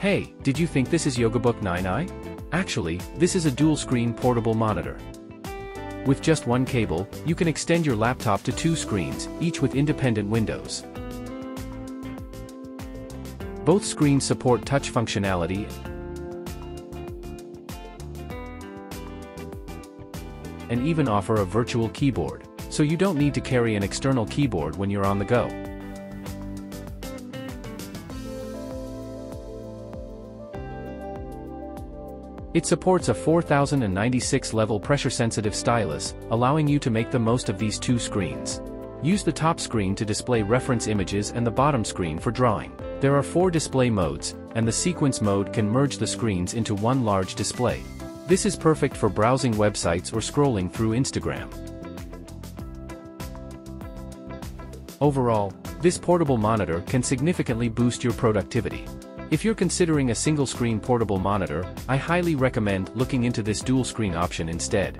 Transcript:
Hey, did you think this is YogaBook 9i? Actually, this is a dual-screen portable monitor. With just one cable, you can extend your laptop to two screens, each with independent windows. Both screens support touch functionality and even offer a virtual keyboard, so you don't need to carry an external keyboard when you're on the go. It supports a 4096 level pressure-sensitive stylus, allowing you to make the most of these two screens. Use the top screen to display reference images and the bottom screen for drawing. There are four display modes, and the sequence mode can merge the screens into one large display. This is perfect for browsing websites or scrolling through Instagram. Overall, this portable monitor can significantly boost your productivity. If you're considering a single-screen portable monitor, I highly recommend looking into this dual-screen option instead.